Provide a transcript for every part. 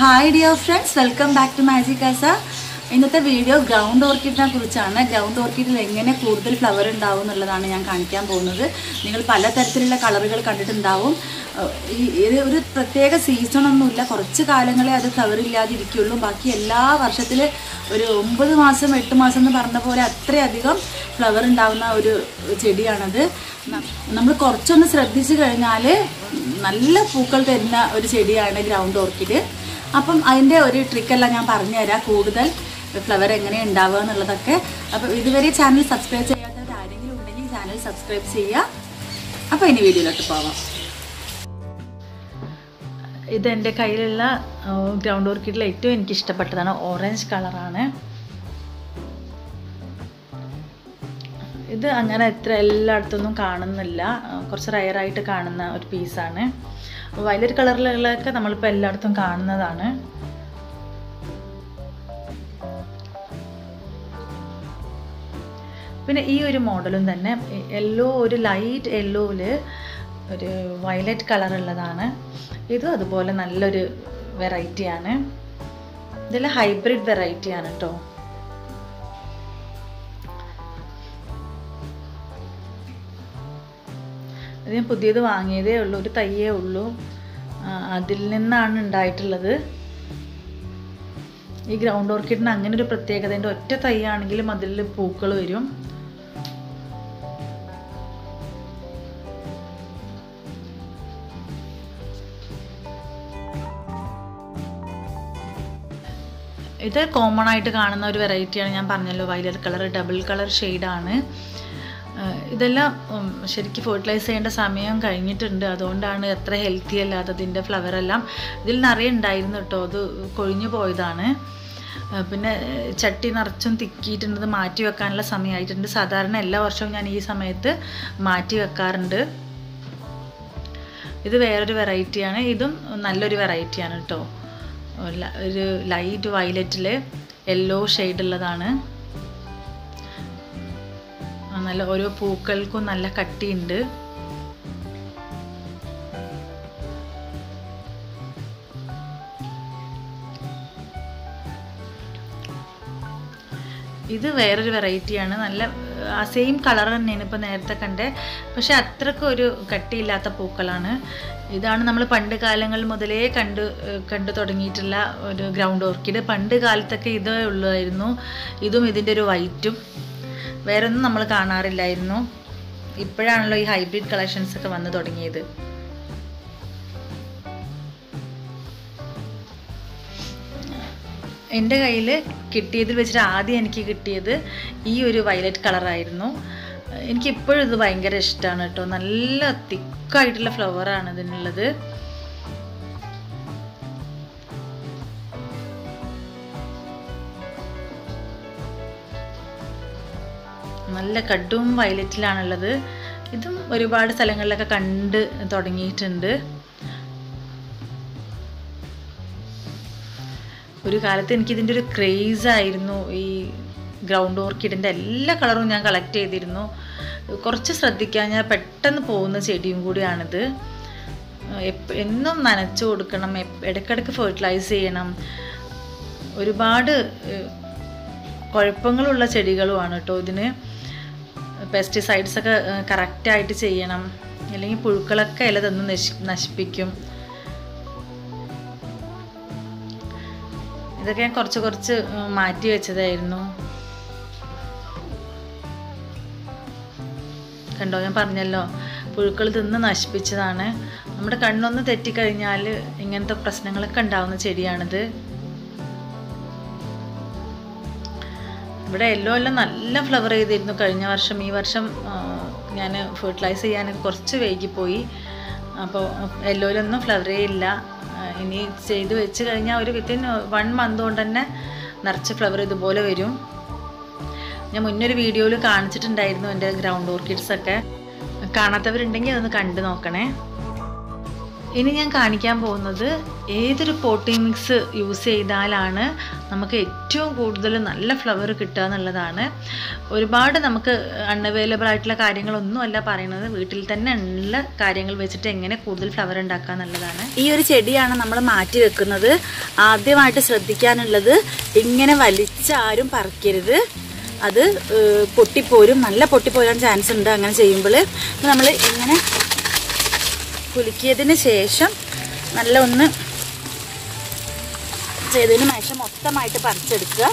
Hi dear friends welcome back to magic കാസ ഇന്നത്തെ video ground ഓർക്കിഡിനെ കുറിച്ചാണ്. Ground ഓർക്കിഡിൽ എങ്ങനെ കൂടുതൽ ഫ്ലവർ ഉണ്ടാവും എന്നുള്ളതാണ് ഞാൻ കാണിക്കാൻ പോകുന്നത്. നിങ്ങൾ പലതരത്തിലുള്ള കളറുകൾ കണ്ടിട്ടുണ്ടാവും. ഈ ഇത് ഒരു പ്രത്യേക സീസണൊന്നുമില്ല കുറച്ച് കാലങ്ങളെ അത് ഫ്ലവർ ഇല്ലാതിരിക്കുള്ളൂ ബാക്കി എല്ലാ വർഷത്തിൽ ഒരു ഒമ്പത് മാസം എട്ട് മാസം എന്ന് പറഞ്ഞ പോലെ അത്രയധികം ഫ്ലവർ ഉണ്ടാവുന്ന ഒരു ചെടിയാണത്. നമ്മൾ കുറച്ചൊന്ന് ശ്രദ്ധിച്ചു കഴിഞ്ഞാൽ നല്ല പൂക്കൾ തരുന്ന ഒരു ചെടിയാണ് ഗ്രൗണ്ട് ഓർക്കിഡ് അപ്പം അതിന്റെ ഒരു ട്രിക്കെല്ലാം ഞാൻ പറഞ്ഞുതരാം. കൂടുതൽ ഫ്ലവർ എങ്ങനെ ഉണ്ടാവുക എന്നുള്ളതൊക്കെ. അപ്പം ഇതുവരെ ചാനൽ സബ്സ്ക്രൈബ് ചെയ്യാത്തവർ ആരെങ്കിലും ഉണ്ടെങ്കിൽ ചാനൽ സബ്സ്ക്രൈബ് ചെയ്യുക. അപ്പോൾ ഇനി വീഡിയോയിലോട്ട് പോവാം. ഇത് എന്റെ കയ്യിലുള്ള ഗ്രൗണ്ട് ഓർക്കിഡിൽ ഏറ്റവും എനിക്ക് ഇഷ്ടപ്പെട്ടതാണ് ഓറഞ്ച് കളറാണ് ഇത് അങ്ങനെ എത്ര എല്ലായിടത്തൊന്നും കാണുന്നില്ല. കുറച്ച് റയറായിട്ട് കാണുന്ന ഒരു പീസാണ് വയലറ്റ് കളറിലുള്ളതൊക്കെ നമ്മളിപ്പോൾ എല്ലായിടത്തും കാണുന്നതാണ്. പിന്നെ ഈ ഒരു മോഡലും തന്നെ യെല്ലോ ഒരു ലൈറ്റ് യെല്ലോയിൽ ഒരു വയലറ്റ് കളർ ഉള്ളതാണ്. ഇതും അതുപോലെ നല്ലൊരു വെറൈറ്റിയാണ് ഇതെല്ലാം ഹൈബ്രിഡ് വെറൈറ്റിയാണ് കേട്ടോ ഇത് ഞാൻ പുതിയത് വാങ്ങിയതേ ഉള്ളൂ ഒരു തയ്യേ ഉള്ളൂ. അതിൽ നിന്നാണ് ഉണ്ടായിട്ടുള്ളത്. ഈ ഗ്രൗണ്ട് ഓർക്കിഡിന് അങ്ങനെ ഒരു പ്രത്യേകത ഉണ്ട്. ഒറ്റ തയ്യാണെങ്കിലും അതിൽ പൂക്കൾ വരും. ഇത് കോമൺ ആയിട്ട് കാണുന്ന ഒരു വെറൈറ്റിയാണ് ഞാൻ പറഞ്ഞല്ലോ. വയലറ്റ് കളർ ഡബിൾ കളർ ഷെയ്ഡാണ് ഇതെല്ലാം ശരിക്ക് ഫെർട്ടിലൈസ് ചെയ്യേണ്ട സമയം കഴിഞ്ഞിട്ടുണ്ട്. അതുകൊണ്ടാണ് എത്ര ഹെൽത്തി അല്ലാത്തതിന്റെ ഫ്ലവർ എല്ലാം. ഇതിൽ നിറയെ ഉണ്ടായിരുന്നു കേട്ടോ. അത് കൊഴിഞ്ഞു പോയതാണ്. പിന്നെ ചട്ടി നിറച്ചും തിക്കിയിട്ടുണ്ട്. മാറ്റി വെക്കാനുള്ള സമയമായിട്ടുണ്ട്. സാധാരണ എല്ലാ വർഷവും ഞാൻ ഈ സമയത്ത് മാറ്റി വെക്കാറുണ്ട്. ഇത് വേറൊരു വെറൈറ്റിയാണ് ഇതും നല്ലൊരു വെറൈറ്റിയാണ് കേട്ടോ. ഒരു ലൈറ്റ് വയലറ്റിൽ യെല്ലോ ആ, നല്ല ഓരോ പൂക്കൾക്കും നല്ല കട്ടിയുണ്ട്. ഇത് വേറൊരു വെറൈറ്റിയാണ്. നല്ല ആ സെയിം കളർ തന്നെയാണ് ഇപ്പോൾ നേരത്തെ കണ്ടേ. പക്ഷെ അത്രക്കും ഒരു കട്ടിയില്ലാത്ത പൂക്കളാണ്. ഇതാണ് നമ്മൾ പണ്ട് കാലങ്ങൾ മുതലേ കണ്ടു കണ്ടു തുടങ്ങിയിട്ടുള്ള ഒരു ഗ്രൗണ്ട് ഓർക്കിഡ് പണ്ട് കാലത്തൊക്കെ ഇതേ ഉള്ളായിരുന്നു. ഇതും ഇതിന്റെ ഒരു വൈറ്റും വേറെ ഒന്നും നമ്മൾ കാണാറില്ലായിരുന്നു. ഇപ്പോഴാണല്ലോ ഈ ഹൈബ്രിഡ് കളക്ഷൻസ് ഒക്കെ വന്നു തുടങ്ങിയത്. എന്റെ കയ്യിൽ കിട്ടിയതിൽ വെച്ചിട്ട് ആദ്യം എനിക്ക് കിട്ടിയത് ഈ ഒരു വയലറ്റ് കളറായിരുന്നു എനിക്കിപ്പോഴും ഇത് ഭയങ്കര ഇഷ്ടമാണ് കേട്ടോ. നല്ല തിക്കായിട്ടുള്ള ഫ്ലവറാണ് ഇതിനുള്ളത്. നല്ല കടും വയലറ്റിലാണുള്ളത്. ഇതും ഒരുപാട് സ്ഥലങ്ങളിലൊക്കെ കണ്ട് തുടങ്ങിയിട്ടുണ്ട്. ഒരു കാലത്ത് എനിക്ക് ഇതിന്റെ ഒരു ക്രേസ് ആയിരുന്നു. ഈ ഗ്രൗണ്ട് ഓർക്കിഡിന്റെ എല്ലാ കളറും ഞാൻ കളക്ട് ചെയ്തിരുന്നു. കുറച്ച് ശ്രദ്ധിക്കാൻ ഞാൻ പെട്ടെന്ന് പോകുന്ന ചെടിയും കൂടിയാണിത്. എന്നും നനച്ചു കൊടുക്കണം. ഇടയ്ക്കിടയ്ക്ക് ഫെർട്ടിലൈസ് ചെയ്യണം. ഒരുപാട് കുഴപ്പങ്ങളുള്ള ചെടികളുമാണ് കേട്ടോ ഇതിന്. പെസ്റ്റിസൈഡ്സ് ഒക്കെ കറക്റ്റായിട്ട് ചെയ്യണം. അല്ലെങ്കിൽ പുഴുക്കളൊക്കെ ഇല തന്ന് നശി നശിപ്പിക്കും. ഇതൊക്കെ ഞാൻ കുറച്ച് കുറച്ച് മാറ്റി വെച്ചതായിരുന്നു. കണ്ടോ ഞാൻ പറഞ്ഞല്ലോ പുഴുക്കൾ തിന്ന് നശിപ്പിച്ചതാണ്. നമ്മുടെ കണ്ണൊന്ന് തെറ്റിക്കഴിഞ്ഞാൽ ഇങ്ങനത്തെ പ്രശ്നങ്ങളൊക്കെ ഉണ്ടാവുന്ന ചെടിയാണിത്. ഇവിടെ എല്ലോ എല്ലാം നല്ല ഫ്ലവർ ചെയ്തിരുന്നു. കഴിഞ്ഞ വർഷം ഈ വർഷം ഞാൻ ഫെർട്ടിലൈസ് ചെയ്യാൻ കുറച്ച് വൈകിപ്പോയി. അപ്പോൾ യെല്ലോയിലൊന്നും ഫ്ലവറേ ഇല്ല ഇനി ചെയ്ത് വെച്ച് കഴിഞ്ഞാൽ ഒരു വിത്തിൻ വൺ മന്ത് കൊണ്ട് തന്നെ നിറച്ച് ഫ്ലവർ ഇതുപോലെ വരും. ഞാൻ മുന്നൊരു വീഡിയോയിൽ കാണിച്ചിട്ടുണ്ടായിരുന്നു എന്റെ ഗ്രൗണ്ട് ഓർക്കിഡ്സൊക്കെ കാണാത്തവരുണ്ടെങ്കിൽ അതൊന്ന് കണ്ടു നോക്കണേ. ഇനി ഞാൻ കാണിക്കാൻ പോകുന്നത് ഏതൊരു പോട്ടിംഗ് മിക്സ് യൂസ് ചെയ്താലാണ് നമുക്ക് ഏറ്റവും കൂടുതൽ നല്ല ഫ്ലവർ കിട്ടുക എന്നുള്ളതാണ്. ഒരുപാട് നമുക്ക് അൺഅവൈലബിൾ ആയിട്ടുള്ള കാര്യങ്ങളൊന്നും അല്ല പറയുന്നത്. വീട്ടിൽ തന്നെ ഉള്ള കാര്യങ്ങൾ വെച്ചിട്ട് എങ്ങനെ കൂടുതൽ ഫ്ലവർ ഉണ്ടാക്കുക എന്നുള്ളതാണ്. ഈ ഒരു ചെടിയാണ് നമ്മൾ മാറ്റി വെക്കുന്നത്. ആദ്യമായിട്ട് ശ്രദ്ധിക്കാനുള്ളത് ഇങ്ങനെ വലിച്ചാരും പറിക്കരുത്. അത് പൊട്ടിപ്പോരും. നല്ല പൊട്ടിപ്പോരാൻ ചാൻസ് ഉണ്ട് അങ്ങനെ ചെയ്യുമ്പോൾ. നമ്മൾ ഇങ്ങനെ കുലുക്കിയതിന് ശേഷം നല്ല ഒന്ന് ചെയ്തതിന് ശേഷം മൊത്തമായിട്ട് പറിച്ചെടുക്കുക.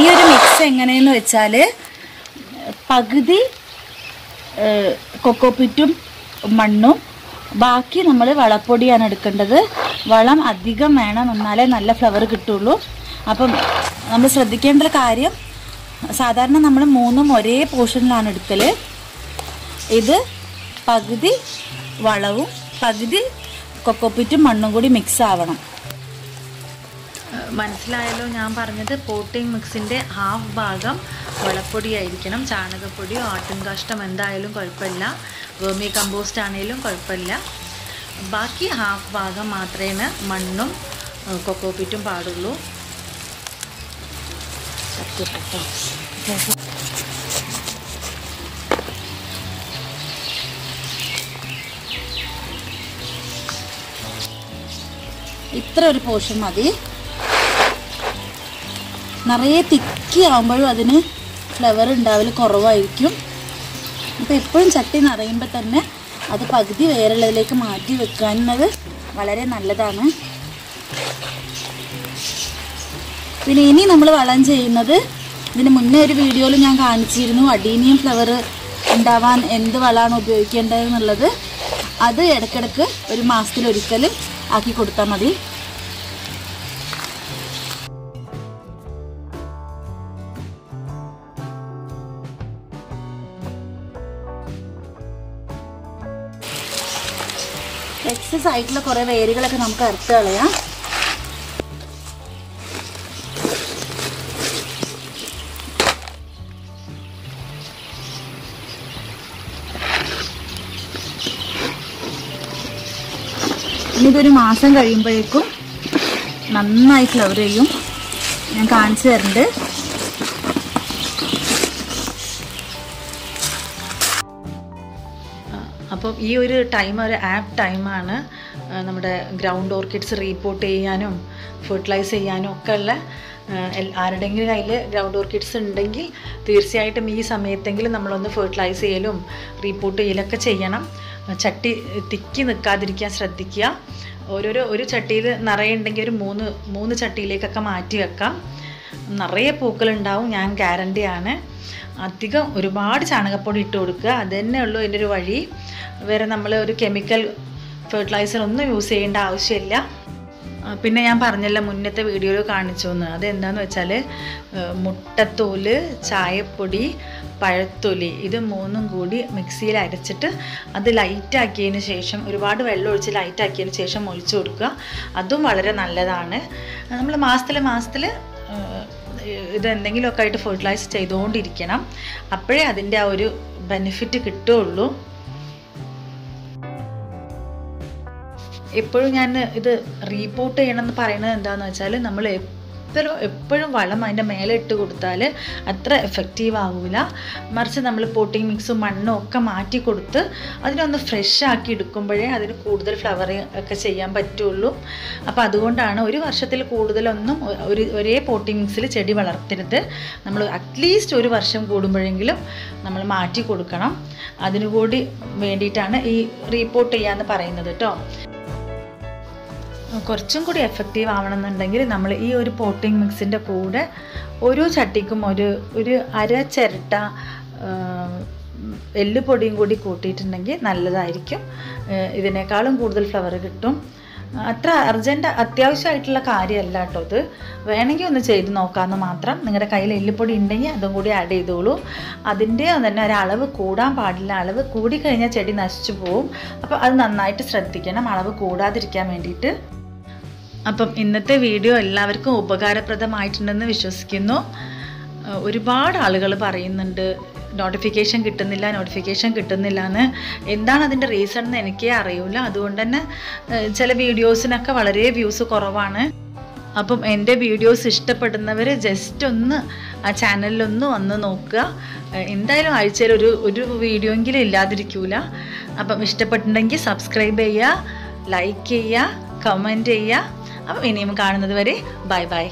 ഈ ഒരു മിക്സ് എങ്ങനെയെന്ന് വെച്ചാൽ പകുതി കൊക്കോപ്പിറ്റും മണ്ണും ബാക്കി നമ്മൾ വളപ്പൊടിയാണ് എടുക്കേണ്ടത്. വളം അധികം വേണം എന്നാലേ നല്ല ഫ്ലവർ കിട്ടുള്ളൂ. അപ്പം നമ്മൾ ശ്രദ്ധിക്കേണ്ട കാര്യം സാധാരണ നമ്മൾ മൂന്നും ഒരേ പോർഷനിലാണ് എടുക്കൽ ഇത് പകുതി വളവും പകുതി കൊക്കോപ്പിറ്റും മണ്ണും കൂടി മിക്സ് ആവണം. മനസ്സിലായല്ലോ ഞാൻ പറഞ്ഞത് പോട്ടിംഗ് മിക്സിന്റെ ഹാഫ് ഭാഗം വളപ്പൊടിയായിരിക്കണം ചാണകപ്പൊടിയോ ആട്ടിൻകാഷ്ടം എന്തായാലും കുഴപ്പമില്ല. വേമി കമ്പോസ്റ്റ് ആണെങ്കിലും കുഴപ്പമില്ല. ബാക്കി ഹാഫ് ഭാഗം മാത്രമേ മണ്ണും കൊക്കോപ്പിറ്റും പാടുള്ളൂ. ഇത്ര ഒരു പോർഷൻ മതി. നിറയെ തിക്കി ആകുമ്പോഴും അതിന് ഫ്ലവർ ഉണ്ടാവൽ കുറവായിരിക്കും. അപ്പോൾ എപ്പോഴും ചട്ടി നിറയുമ്പോൾ തന്നെ അത് പകുതി വേറുള്ളതിലേക്ക് മാറ്റി വെക്കുന്നത് വളരെ നല്ലതാണ്. പിന്നെ ഇനി നമ്മൾ വളം ചെയ്യുന്നത്. ഇതിന് മുന്നേ ഒരു വീഡിയോയിൽ ഞാൻ കാണിച്ചിരുന്നു. അഡീനിയം ഫ്ലവർ ഉണ്ടാവാൻ എന്ത് വളമാണ് ഉപയോഗിക്കേണ്ടതെന്നുള്ളത്. അത് ഇടയ്ക്കിടയ്ക്ക് ഒരു മാസത്തിലൊരിക്കൽ ആക്കി കൊടുത്താൽ മതി. എക്സസ് ആയിട്ടുള്ള കുറേ വേരുകളൊക്കെ നമുക്ക് അറുത്ത് കളയാം. ഇനിയിതൊരു മാസം കഴിയുമ്പോഴേക്കും നന്നായി ഫ്ലവർ ചെയ്യും ഞാൻ കാണിച്ചു തരുന്നുണ്ട്. അപ്പം ഈ ഒരു ടൈം ഒരു ആപ്പ് ടൈമാണ് നമ്മുടെ ഗ്രൗണ്ട് ഓർക്കിഡ്സ് റീപ്പോർട്ട് ചെയ്യാനും ഫെർട്ടിലൈസ് ചെയ്യാനും ഒക്കെ ഉള്ള ആരുടെങ്കിലും കയ്യിൽ ഗ്രൗണ്ട് ഓർക്കിഡ്സ് ഉണ്ടെങ്കിൽ തീർച്ചയായിട്ടും ഈ സമയത്തെങ്കിലും നമ്മളൊന്ന് ഫെർട്ടിലൈസ് ചെയ്യലും റീപ്പോർട്ട് ചെയ്യലൊക്കെ ചെയ്യണം. ചട്ടി തിക്കി നിൽക്കാതിരിക്കാൻ ശ്രദ്ധിക്കുക. ഓരോരോ ഒരു ചട്ടിയിൽ നിറയെ ഉണ്ടെങ്കിൽ ഒരു മൂന്ന് മൂന്ന് ചട്ടിയിലേക്കൊക്കെ മാറ്റി വെക്കാം. നിറയെ പൂക്കളുണ്ടാവും ഞാൻ ഗ്യാരണ്ടിയാണ് അധികം ഒരുപാട് ചാണകപ്പൊടി ഇട്ട് കൊടുക്കുക. അത് തന്നെ ഉള്ളൂ ഇതിന്റെ ഒരു വഴി. വേറെ നമ്മൾ ഒരു കെമിക്കൽ ഫെർട്ടിലൈസർ ഒന്നും യൂസ് ചെയ്യേണ്ട ആവശ്യമില്ല. പിന്നെ ഞാൻ പറഞ്ഞല്ല മുന്നത്തെ വീഡിയോയിൽ കാണിച്ചു എന്ന് അതെന്താന്ന് വെച്ചാൽ മുട്ടത്തോൽ ചായപ്പൊടി പഴത്തൊലി ഇത് മൂന്നും കൂടി മിക്സിയിൽ അരച്ചിട്ട് അത് ലൈറ്റാക്കിയതിന് ശേഷം ഒരുപാട് വെള്ളം ഒഴിച്ച് ലൈറ്റാക്കിയതിന് ശേഷം ഒഴിച്ചു കൊടുക്കുക. അതും വളരെ നല്ലതാണ്. നമ്മൾ മാസത്തിൽ മാസത്തിൽ ഇത് എന്തെങ്കിലുമൊക്കെ ആയിട്ട് ഫെർട്ടിലൈസ് ചെയ്തുകൊണ്ടിരിക്കണം അപ്പോഴേ അതിന്റെ ആ ഒരു ബെനിഫിറ്റ് കിട്ടുകയുള്ളൂ. എപ്പോഴും ഞാൻ ഇത് റീപോർട്ട് ചെയ്യണമെന്ന് പറയുന്നത് എന്താണെന്ന് വെച്ചാൽ നമ്മൾ എപ്പോഴും എപ്പോഴും വളം അതിന്റെ മേലെ ഇട്ട് കൊടുത്താൽ അത്ര എഫക്റ്റീവ് ആവില്ല മറിച്ച് നമ്മൾ പോട്ടിംഗ് മിക്സും മണ്ണും ഒക്കെ മാറ്റി കൊടുത്ത് അതിനൊന്ന് ഫ്രഷ് ആക്കി എടുക്കുമ്പോഴേ അതിന് കൂടുതൽ ഫ്ലവർ ഒക്കെ ചെയ്യാൻ പറ്റുള്ളൂ. അപ്പോൾ അതുകൊണ്ടാണ് ഒരു വർഷത്തിൽ കൂടുതലൊന്നും ഒരു ഒരേ പോട്ടിംഗ് മിക്സിൽ ചെടി വളർത്തരുത്. നമ്മൾ അറ്റ്ലീസ്റ്റ് ഒരു വർഷം കൂടുമ്പോഴെങ്കിലും നമ്മൾ മാറ്റി കൊടുക്കണം. അതിനു കൂടി വേണ്ടിയിട്ടാണ് ഈ റീപോർട്ട് ചെയ്യാമെന്ന് പറയുന്നത് കേട്ടോ. കുറച്ചും കൂടി എഫക്റ്റീവ് ആവണമെന്നുണ്ടെങ്കിൽ നമ്മൾ ഈ ഒരു പോട്ടിംഗ് മിക്സിന്റെ കൂടെ ഒരു ചട്ടിക്കും ഒരു ഒരു അര ചിരട്ട എല്ലുപൊടിയും കൂടി കൂട്ടിയിട്ടുണ്ടെങ്കിൽ നല്ലതായിരിക്കും. ഇതിനേക്കാളും കൂടുതൽ ഫ്ലവർ കിട്ടും. അത്ര അർജന്റ് അത്യാവശ്യമായിട്ടുള്ള കാര്യമല്ല കേട്ടോ ഇത്. വേണമെങ്കിൽ ഒന്ന് ചെയ്ത് നോക്കാമെന്ന് മാത്രം. നിങ്ങളുടെ കയ്യിൽ എല്ലുപൊടി ഉണ്ടെങ്കിൽ അതും കൂടി ആഡ് ചെയ്തോളൂ. അതിന്റെ തന്നെ ഒരളവ് കൂടാൻ പാടില്ല. അളവ് കൂടിക്കഴിഞ്ഞാൽ ചെടി നശിച്ചു പോവും. അപ്പോൾ അത് നന്നായിട്ട് ശ്രദ്ധിക്കണം. അളവ് കൂടാതിരിക്കാൻ വേണ്ടിയിട്ട്. അപ്പം ഇന്നത്തെ വീഡിയോ എല്ലാവർക്കും ഉപകാരപ്രദമായിട്ടുണ്ടെന്ന് വിശ്വസിക്കുന്നു. ഒരുപാട് ആളുകൾ പറയുന്നുണ്ട് നോട്ടിഫിക്കേഷൻ കിട്ടുന്നില്ല നോട്ടിഫിക്കേഷൻ കിട്ടുന്നില്ല എന്ന് എന്താണ് അതിന്റെ റീസൺ എന്ന് എനിക്കേ അറിയില്ല അതുകൊണ്ട് തന്നെ ചില വീഡിയോസിനൊക്കെ വളരെ വ്യൂസ് കുറവാണ്. അപ്പം എന്റെ വീഡിയോസ് ഇഷ്ടപ്പെടുന്നവർ ജസ്റ്റ് ഒന്ന് ആ ചാനലിലൊന്ന് വന്ന് നോക്കുക. എന്തായാലും ആഴ്ചയിൽ ഒരു ഒരു വീഡിയോ എങ്കിലും ഇല്ലാതിരിക്കൂല. അപ്പം ഇഷ്ടപ്പെട്ടിട്ടുണ്ടെങ്കിൽ സബ്സ്ക്രൈബ് ചെയ്യുക ലൈക്ക് ചെയ്യുക കമന്റ് ചെയ്യുക. അപ്പം ഇനിയും കാണുന്നത് വരെ ബൈ ബൈ.